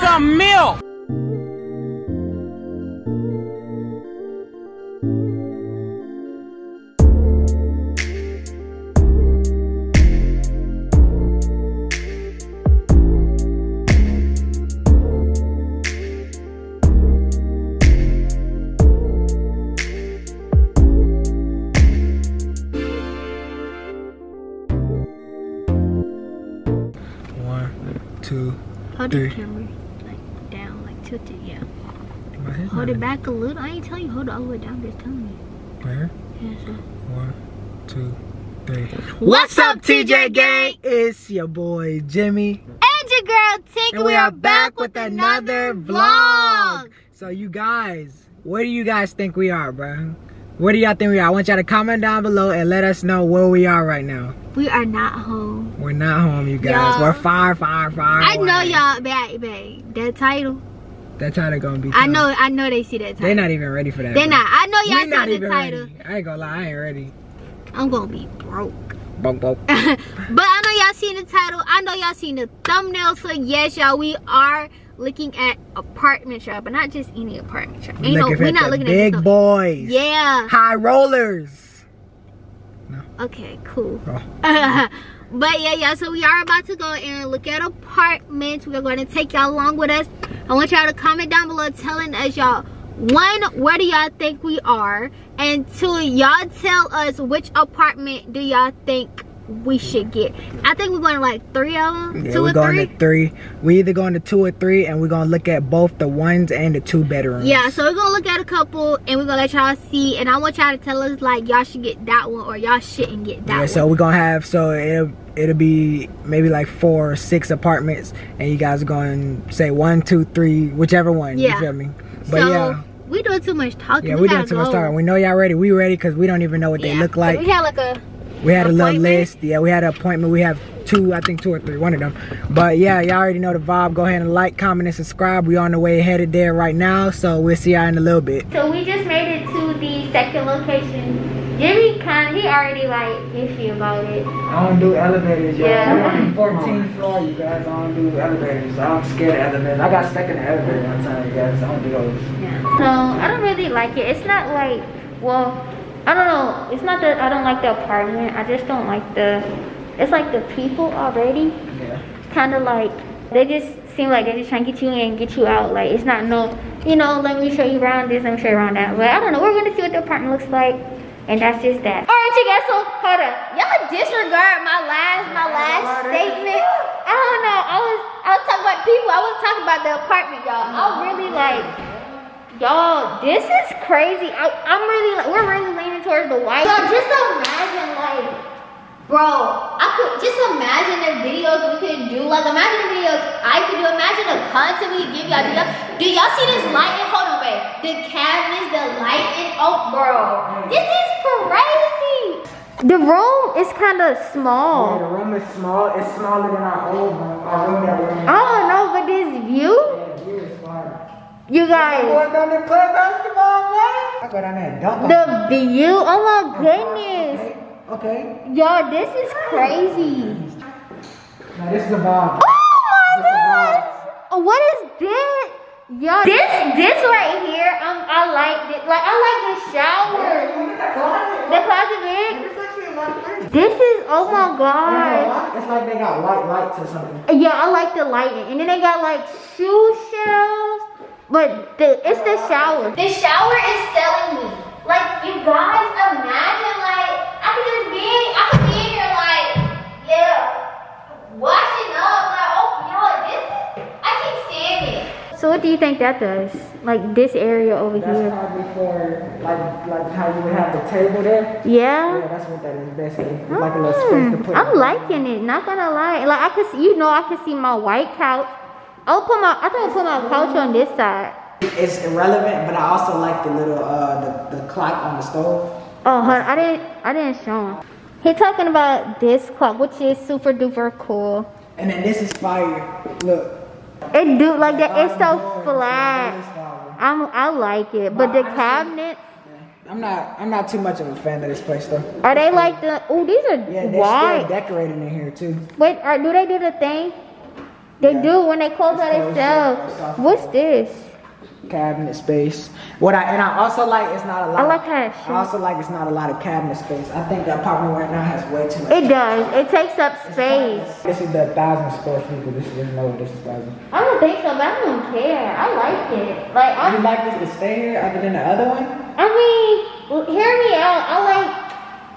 some milk. One, two, Hold Three. the camera like down, like tilted, yeah. my head Hold it back a little. I ain't telling you hold it all the way down, just telling you. Where? Yeah, so. One, two, three. What's up, TJ gang? It's your boy Jimmie. And your girl Tink, And we are back with another vlog. So you guys, where do you guys think we are, bro? Where do y'all think we are? I want y'all to comment down below and let us know where we are right now. We are not home. We're not home, you guys. We're far, far, far. I know y'all, babe, babe. That title. That's how they're gonna be. I know, I know they see that title. They're not even ready for that. They're bro. not. I know y'all saw the title. ready. I ain't gonna lie, I ain't ready. I'm gonna be broke. Bump, bump. but I know y'all seen the title. I know y'all seen the thumbnail. So yes, y'all, we are looking at apartment shop, but not just any apartment shop. Ain't no, we're not looking big at big boys. Yeah. High rollers. Okay. Cool. Oh. but yeah, yeah. So we are about to go and look at apartments. We're going to take y'all along with us. I want y'all to comment down below telling us y'all one, where do y'all think we are, and two, y'all tell us which apartment do y'all think we should get. I think we're going to like three of them, Yeah, two we're or going three. to three. We either going to two or three, and we're gonna look at both the ones and the two bedrooms. Yeah, so we're gonna look at a couple and we're gonna let y'all see. And I want y'all to tell us like y'all should get that one or y'all shouldn't get that Yeah, one. so we're gonna have so it'll it'll be maybe like four or six apartments, and you guys are going to say one, two, three, whichever one. Yeah. You feel me? But so yeah, we doing too much talking. yeah, we we doing too much talking. We know y'all ready. We ready because we don't even know what they look like. We had like a We had a little list. Yeah, we had an appointment. We have two, I think two or three, one of them. But yeah, y'all already know the vibe. Go ahead and like, comment, and subscribe. We on the way headed there right now. So we'll see y'all in a little bit. So we just made it to the second location. Jimmy kind he already like iffy about it. I don't do elevators, y'all. Yeah. We're on the 14th floor, you guys. I don't do elevators. I'm scared of elevators. I got stuck in the elevator one time, you guys. I don't do those. No, I don't really like it. It's not like well, I don't know. It's not that I don't like the apartment. I just don't like the. It's like the people already. Yeah. kind of like they just seem like they're just trying to get you in and get you out. Like it's not no, you know, let me show you around this, let me show you around that. But I don't know. We're gonna see what the apartment looks like, and that's just that. All right, you guys. So hold up, y'all disregard my last my last statement. I don't know. I was I was talking about people. I was talking about the apartment, y'all. I'm really like. Y'all, this is crazy. I, I'm really, like, we're really leaning towards the white. Y'all, just imagine, like, Bro, I could just imagine the videos we could do. Like, imagine the videos I could do. Imagine the content we could give y'all. Do y'all, do y'all see this lighting? Hold on, wait. The cabinets, the lighting. Oh, bro. This is crazy. The room is kind of small. Yeah, small. the room is small. It's smaller than our old room. Our room that we're in. I don't know, but this view, Yeah, view is fire. You guys, Going down there play basketball, man. I go down there and dunk on the view. Oh my goodness. Okay. Okay. Yo, this is crazy. Now this is a vibe. Oh This is a my god! What is this? Yo, this this right here, um, I like it. Like I like the shower, the closet bed. This is oh my god. It's like they got white lights or something. Yeah, I like the lighting, and then they got like shoe shelves. But the it's the shower. The shower is selling me. Like you guys imagine, like I could just be, I could be in here, like yeah, washing up. Like oh, yo, this is. I keep seeing it. So what do you think that does? Like this area over That's here? probably for like like how you would have the table there. Yeah. Yeah, that's what that is basically. It's like a little space to Mm, put. I'm liking it. Not gonna lie. Like I could, see, you know, I could see my white couch. I'll put my. I think I'll put my couch on this side. It's irrelevant, but I also like the little uh the, the clock on the stove. Oh, hun, I didn't. I didn't show him. He talking about this clock, which is super duper cool. And then this is fire. Look. It do like that. It's so Iron doors. That is flat. I'm. I like it, but the cabinet. I'm not I'm not too much of a fan of this place though. Are they like the? Oh, these are Yeah, they're still decorated in here too. Wait, are, do they do the thing? They Yeah. do when they close It's themselves. What's this? cabinet space. What I and I also like it's not a lot. I like how I also like it's not a lot of cabinet space. I think the apartment right now has way too much. It does. It takes up space. This is the thousand square feet, but this is no this is thousand. I don't think so, but I don't care. I like it. Like Would you like this to stay here other than the other one? I mean, hear me out. I like.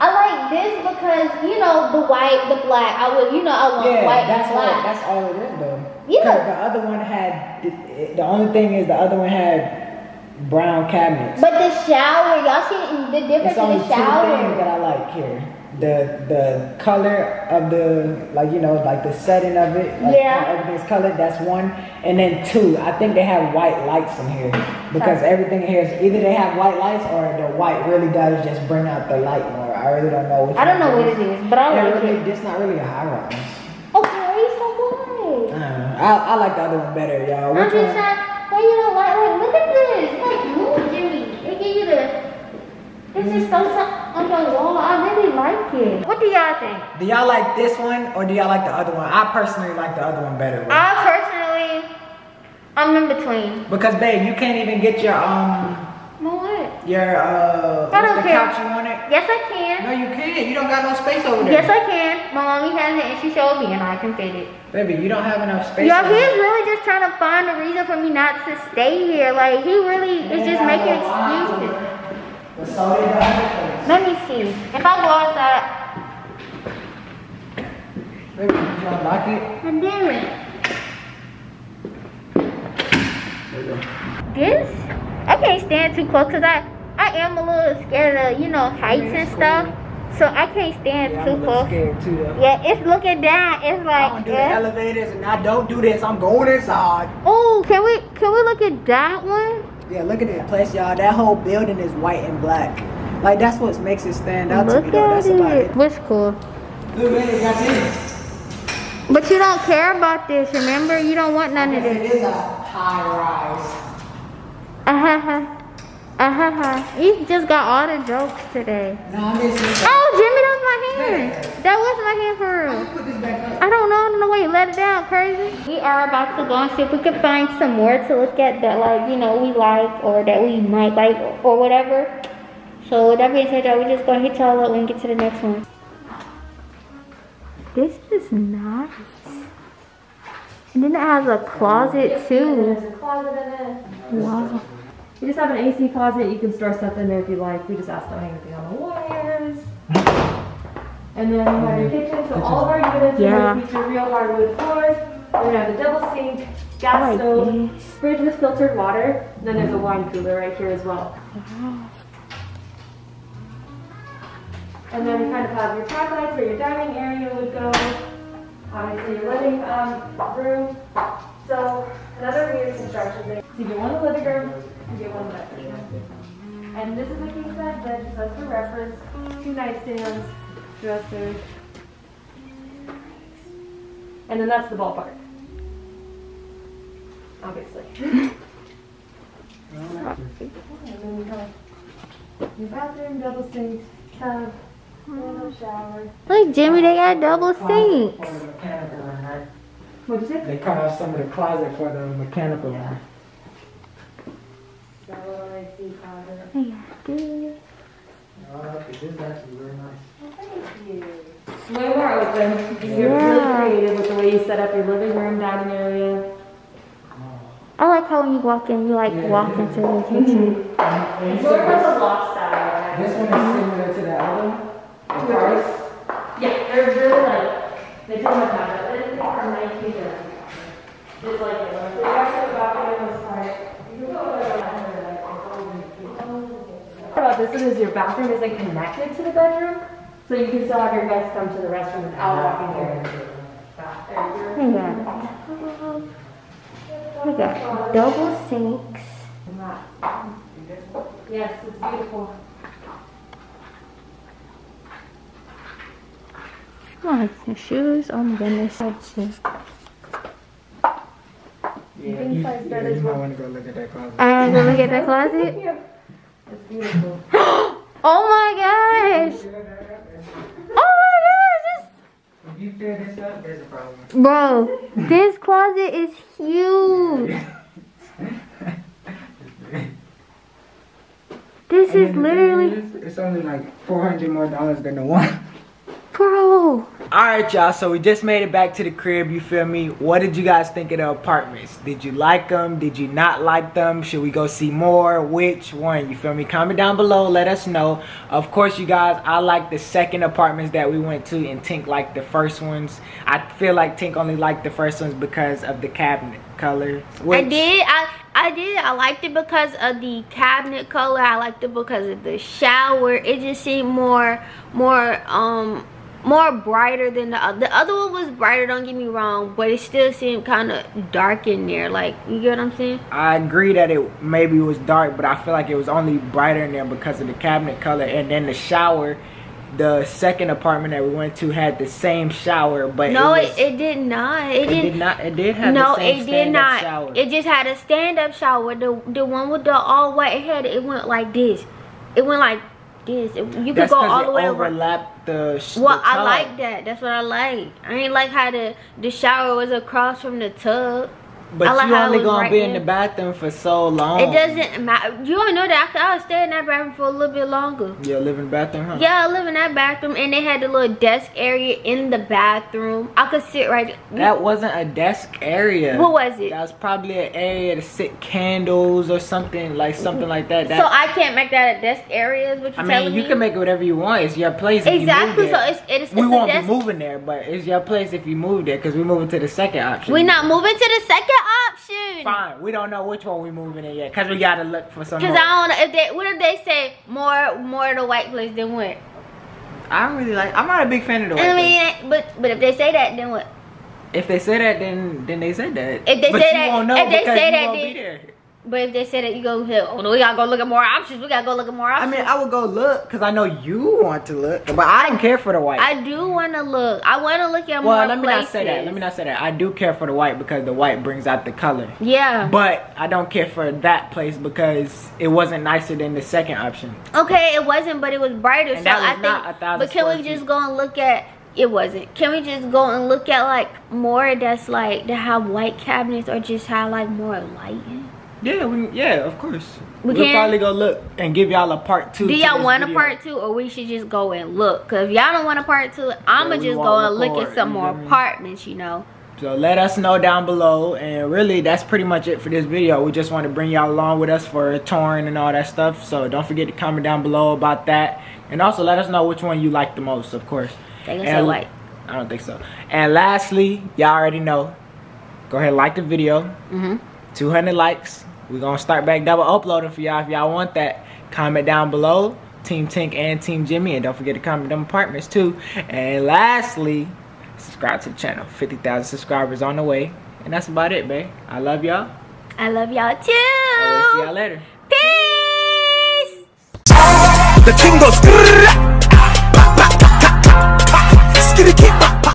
I like this because you know the white, the black. I would, you know, I want Yeah, white that's and all. black. That's all it is though. Yeah. The other one had the, the only thing is the other one had brown cabinets. But the shower, y'all see the difference It's in the two things shower. that I like here. The the color of the like you know like the setting of it. Like Yeah. everything's colored. That's one. And then two, I think they have white lights in here because everything here is either they have white lights or the white really does just bring out the light more. I really don't know. Which I don't know what it is, but I like really, it. It's not really a high rise. Okay, so what? Uh, I, I like the other one better, y'all. I'm just trying. Why you don't like? Like, look at this. Like, move, Jimmie. They give you the. This is so wall. I really like it. What do y'all think? Do y'all like this one or do y'all like the other one? I personally like the other one better. I personally, I'm in between. Because babe, you can't even get your um No what? your uh I don't the care. couch you want it? Yes, I can. No, you can't. You don't got no space over there. Yes, I can. My mommy has it and she showed me and I can fit it. Baby, you don't have enough space. Yo, over he's really just trying to find a reason for me not to stay here. Like, he really is just making excuses. But so did the other place. Let me see. If I go outside, Baby, you don't like it? I did. This? I can't stand too close because I, I am a little scared of, you know, heights and stuff. So I can't stand Yeah, a too close. too. Yeah, it's looking down. It's like I don't do the yeah. elevators and I don't do this. I'm going inside. oh, can we can we look at that one? Yeah, look at that place, y'all. That whole building is white and black. Like that's what makes it stand out to me though. at That's about it. it. What's cool? Look, man, it got this. But you don't care about this, remember? You don't want none of this. It is a high rise. Uh-huh. Uh-huh. You just got all the jokes today. No, I'm just. Oh, Jimmie, that was my hand. That was my hand for real. Put this back up. I don't know. I don't know why you let it down. Crazy. We are about to go and see if we can find some more to look at that, like, you know, we like or that we might like or whatever. So with that being said, y'all, we just gonna hit y'all up when we get to the next one. This is nice. And then it has a closet too. There's a closet. Wow. You just have an AC closet. You can store stuff in there if you like. We just ask don't hang anything on the wires. And then we have your kitchen. So all of our units Yeah. are going to feature real hardwood floors. We're going to have the double sink, gas stove, fridge with filtered water. Then there's a wine cooler right here as well. And then you kind of have your track lights where your dining area would go. Obviously your living um, room. So another weird construction thing. So you get one in the living room, you get one in. And this is a king size bed, just as for reference. Two nightstands, dressers. And then that's the ballpark. Obviously. And then you have your bathroom, double sink, tub, little shower. Look, Jimmie, they got double sinks. For the mechanical room, right? What'd you say? They cut off some of the closet for the mechanical room. Got a little AC closet. Good. Oh, okay, this is actually very nice. Way more open. You're Yeah. really creative with the way you set up your living room, dining area. I like how when you walk in, you like walk into the kitchen. And Sort of so has a loft style. this one is similar to the other one. The cars. Yeah, they're really like, they pretty much have that. They're from 19 Just like it. So you actually have a balcony on this part. You can go over there and like, it's all about this one is your bathroom isn't connected to the bedroom, so you can still have your guests come to the restroom without walking there. We got, we got double sinks. Yes, it's beautiful. Oh, come on, some shoes. Oh my goodness. That's it. Yeah, King you, yeah, you might want to go look at that closet. I'm gonna look at the closet. It's beautiful. Oh my gosh! Oh my gosh! If you fill this up, there's a problem. Bro, this closet is huge. This is literally, It's only like 400 more dollars than the one. Alright, y'all, so we just made it back to the crib, you feel me? What did you guys think of the apartments? Did you like them? Did you not like them? Should we go see more? Which one? You feel me? Comment down below, let us know. Of course, you guys, I like the second apartments that we went to, and Tink liked the first ones. I feel like Tink only liked the first ones because of the cabinet color. I did. I I did. I liked it because of the cabinet color. I liked it because of the shower. It just seemed more more um more brighter than the other. The other one was brighter. Don't get me wrong, but it still seemed kind of dark in there. Like you get what I'm saying? I agree that it maybe was dark, but I feel like it was only brighter in there because of the cabinet color. And then the shower, the second apartment that we went to had the same shower, but No, it, it, was, it, did not. It, it didn't. It did have no, the same it did not. shower. It just had a stand-up shower. The the one with the all white head, it went like this. It went like this. It- you could go all the way around. overlapped the. sh- Well, the I like that. That's what I like. I ain't like how the the shower was across from the tub. But I like you only gonna right be in the bathroom for so long. It doesn't matter. You don't know that. I could, I stay in that bathroom for a little bit longer. Yeah, live in the bathroom, huh? Yeah, I live in that bathroom, and they had the little desk area in the bathroom. I could sit right. That wasn't a desk area. What was it? That was probably an area to sit candles or something like something like that. that so I can't make that a desk area. Is what I you're mean, telling you me? can make it whatever you want. It's your place. Exactly. You So it's it's, we it's won't be moving there, but it's your place if you move there because we're moving to the second option. We're not moving to the second option. Fine. We don't know which one we're moving in yet because we gotta look for some. Cause more. I don't know if they. What if they say more more of the white place than what? I don't really like. I'm not a big fan of the white I place. mean, but but if they say that, then what? If they say that, then then they said that. If they but say you that- won't know if they because say that, then- be there. But if they say that, you go, oh no, we gotta go look at more options. We gotta go look at more options. I mean, I would go look because I know you want to look, but I don't care for the white. I do want to look. I want to look at well, more Well, let me places. not say that. Let me not say that. I do care for the white because the white brings out the color. Yeah. But I don't care for that place because it wasn't nicer than the second option. okay, it wasn't, but it was brighter. And so I think. but can we square just go and look at? It wasn't. Can we just go and look at like more that's like to have white cabinets or just have like more lighting? Yeah, we, yeah, of course. We will can- probably go look and give y'all a part two. Do y'all want a part two, or we should just go and look? Cause if y'all don't want a part two, I'ma we just go and look at some more apartments. You know. So let us know down below. And really, that's pretty much it for this video. We just want to bring y'all along with us for a touring and all that stuff. So don't forget to comment down below about that. And also let us know which one you like the most, of course. They gonna say white. I don't think so. And lastly, y'all already know. Go ahead and like the video. Mhm. 200 likes. We're going to start back double uploading for y'all if y'all want that. Comment down below. Team Tink and Team Jimmie. And don't forget to comment them apartments too. And lastly, subscribe to the channel. 50,000 subscribers on the way. And that's about it, babe. I love y'all. I love y'all too. And we'll see y'all later. Peace. The king goes.